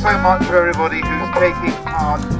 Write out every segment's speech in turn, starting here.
so much for everybody who's taking part.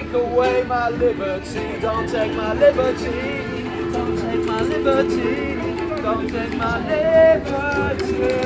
Take away my liberty, don't take my liberty, don't take my liberty, don't take my liberty.